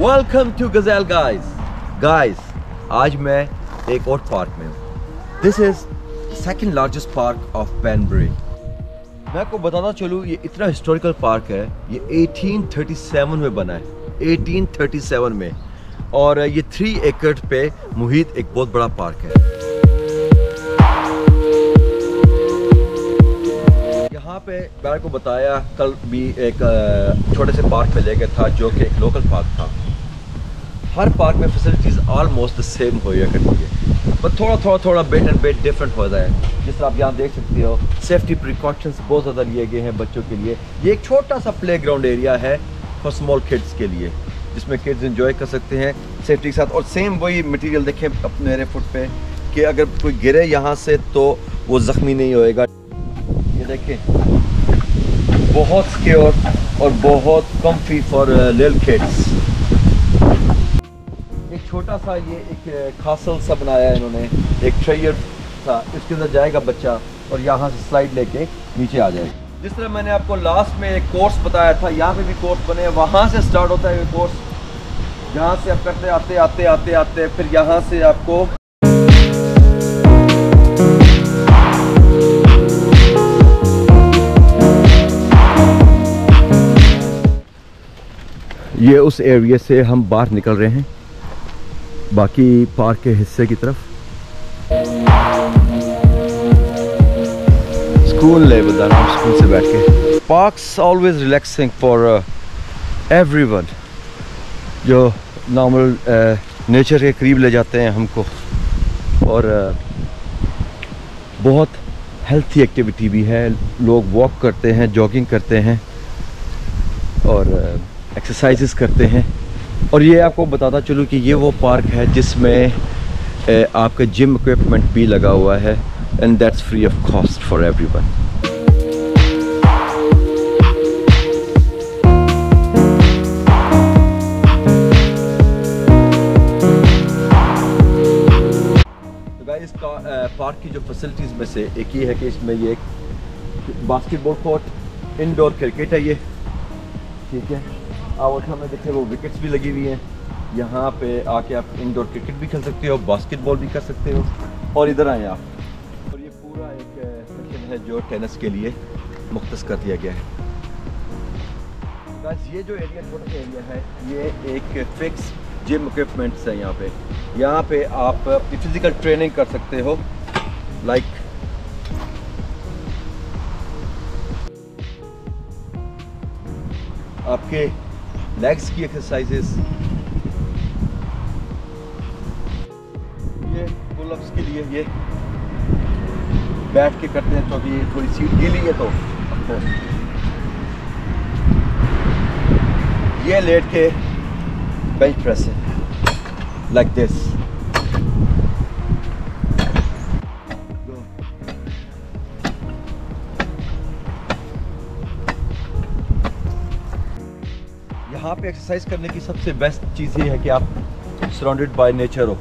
Welcome to गजैल guys guys आज मैं एक और पार्क में हूँ। This is second largest park of Panbury मैं आपको बताना चलूँ, ये इतना हिस्टोरिकल पार्क है, ये 1837 में बना है। 1837 में। और ये थ्री एकड़ पे मुहित एक बहुत बड़ा पार्क है। यहाँ पे मैं आपको बताया, कल भी एक छोटे से पार्क पे लेके था, जो कि एक लोकल पार्क था। हर पार्क में फैसिलिटीज़ ऑलमोस्ट द सेम हो या करती है। बट थोड़ा थोड़ा थोड़ा बेट एंड बेट डिफरेंट हो जाए। जिस तरह आप यहाँ देख सकते हो सेफ्टी प्रिकॉशंस बहुत ज़्यादा लिए गए हैं बच्चों के लिए। ये एक छोटा सा प्ले ग्राउंड एरिया है फॉर स्मॉल किड्स के लिए, जिसमें किड्स इंजॉय कर सकते हैं सेफ्टी के साथ। और सेम वही मटेरियल देखें अपने मेरे फुट पे, कि अगर कोई गिरे यहाँ से तो वो ज़ख्मी नहीं होएगा। ये देखें, बहुत स्क्योर और बहुत कम्फी फॉर लिल किड्स छोटा सा ये एक खासल सा बनाया इन्होंने। एक ट्रेयर था। इसके अंदर जाएगा बच्चा और यहाँ से स्लाइड लेके नीचे आ जाएगा। जिस तरह मैंने आपको लास्ट में एक कोर्स बताया था, यहाँ पे भी कोर्स बने वहाँ से स्टार्ट होता है ये कोर्स यहाँ से आप करते, आते आते आते आते, फिर यहाँ से आपको ये उस एरिया से हम बाहर निकल रहे हैं। बाकी पार्क के हिस्से की तरफ़। स्कूल ले स्कूल से बैठ के। Parks always relaxing for everyone जो नॉर्मल नेचर के करीब ले जाते हैं हमको। और uh, बहुत हेल्थी एक्टिविटी भी है। लोग वॉक करते हैं जॉगिंग करते हैं। और एक्सरसाइजेस करते हैं। और ये आपको बताता चलूँ कि ये वो पार्क है जिसमें आपका जिम इक्विपमेंट भी लगा हुआ है and that's free of cost for everyone park की जो फैसिलिटीज़ में से एक ही है कि इसमें ये एक बास्केटबॉल कोर्ट इंडोर क्रिकेट है ये, ठीक है? और सामने देखिए वो विकेट्स भी लगी हुई हैं। यहाँ पे आके आप इंडोर क्रिकेट भी खेल सकते हो बास्केटबॉल भी कर सकते हो और इधर आए आप। और ये पूरा एक सेक्शन है जो टेनिस के लिए मुख्तस कर दिया गया है। Guys, ये जो एरिया छोटा एरिया है ये एक फिक्स जिम इक्विपमेंट्स है यहाँ पे। यहाँ पे आप अपनी फ़िज़िकल ट्रेनिंग कर सकते हो लाइक आपके लेग्स की एक्सरसाइजेस ये पुलअप्स के लिए ये बैठ के करते हैं तो अभी ये थोड़ी सीट गीली है तो ये लेट के बेंच प्रेस है लाइक दिस यहाँ पे एक्सरसाइज करने की सबसे बेस्ट चीज़ ये है कि आप सराउंडेड बाय नेचर हो।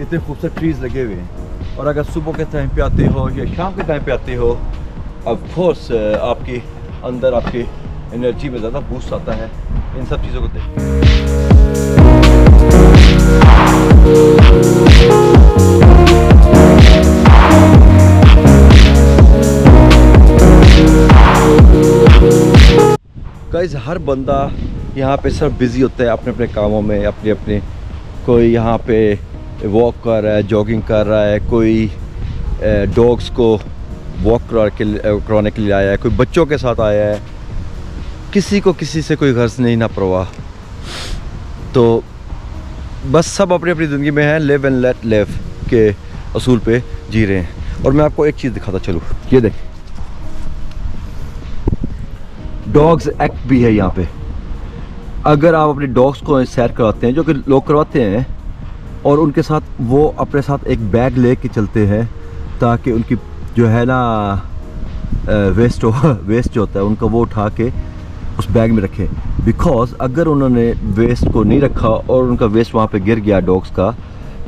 इतने खूबसूरत ट्रीज लगे हुए हैं। और अगर सुबह के टाइम पे आते हो या शाम के टाइम पे आते हो ऑफ़ कोर्स आपकी अंदर आपकी एनर्जी में ज़्यादा बूस्ट आता है। इन सब चीज़ों को देख। गाइस हर बंदा यहाँ पे सब बिज़ी होता है अपने अपने कामों में अपने अपने कोई यहाँ पे वॉक कर रहा है जॉगिंग कर रहा है, कोई डॉग्स को वॉक करा के करवाने के लिए आया है, कोई बच्चों के साथ आया है, किसी को किसी से कोई गर्ज नहीं, ना परवाह। तो बस सब अपनी अपनी ज़िंदगी में है लिव एंड लेट लिव के असूल पे जी रहे हैं। और मैं आपको एक चीज़ दिखाता, चलूँ, ये देख। डॉग्स एक्ट भी है यहाँ पे। अगर आप अपने डॉग्स को सैर करवाते हैं जो कि लोग करवाते हैं और उनके साथ वो अपने साथ एक बैग ले के चलते हैं ताकि उनकी जो है ना वेस्ट हो वेस्ट जो होता है उनका वो उठा के उस बैग में रखें। बिकॉज़ अगर उन्होंने वेस्ट को नहीं रखा और उनका वेस्ट वहाँ पे गिर गया डॉग्स का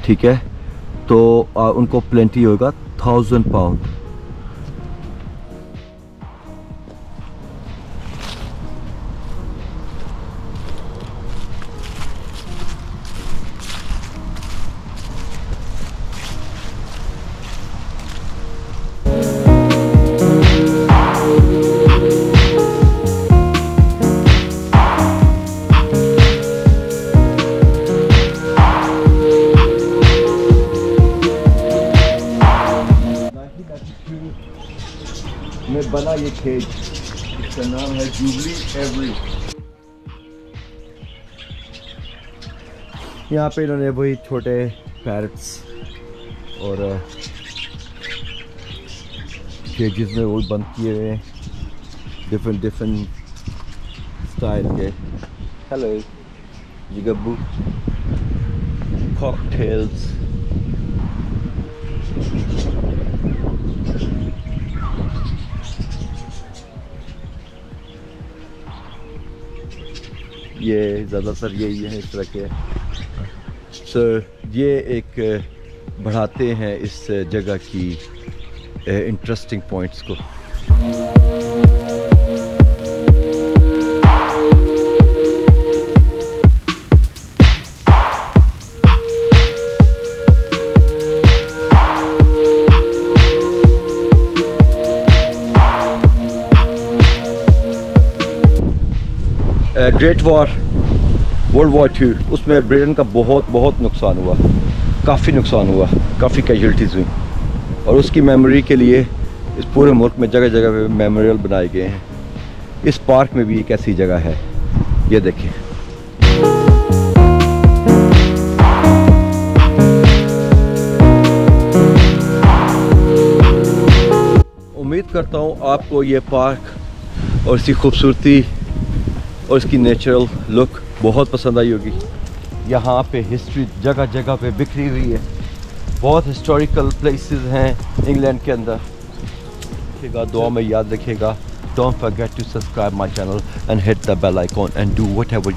ठीक है तो आ, उनको प्लेंटी होगा थाउज़ेंड पाउंड बड़ा ये केज इसका नाम है जूबली एवरी यहाँ पे इन्होंने वही छोटे पैरट्स और केजेस में वो बंद किए हुए डिफरेंट डिफरेंट स्टाइल के। हेलो जिगब्बू कॉकटेल्स ये ज़्यादातर यही है इस तरह के। सो ये एक बढ़ाते हैं इस जगह की इंटरेस्टिंग पॉइंट्स को। Great war world war two उसमें ब्रिटेन का बहुत बहुत नुकसान हुआ। काफ़ी नुकसान हुआ, काफ़ी कैजुलटीज़ हुई। और उसकी मेमोरी के लिए इस पूरे मुल्क में जगह जगह पे मेमोरियल बनाए गए हैं। इस पार्क में भी एक ऐसी जगह है, ये देखिए उम्मीद करता हूँ आपको ये पार्क और इसकी खूबसूरती और इसकी नेचुरल लुक बहुत पसंद आई होगी। यहाँ पे हिस्ट्री जगह जगह पे बिखरी हुई है। बहुत हिस्टोरिकल प्लेसेस हैं इंग्लैंड के अंदर। देखिएगा, दुआ में याद रखिएगा। Don't forget to subscribe my channel and hit the bell icon and do whatever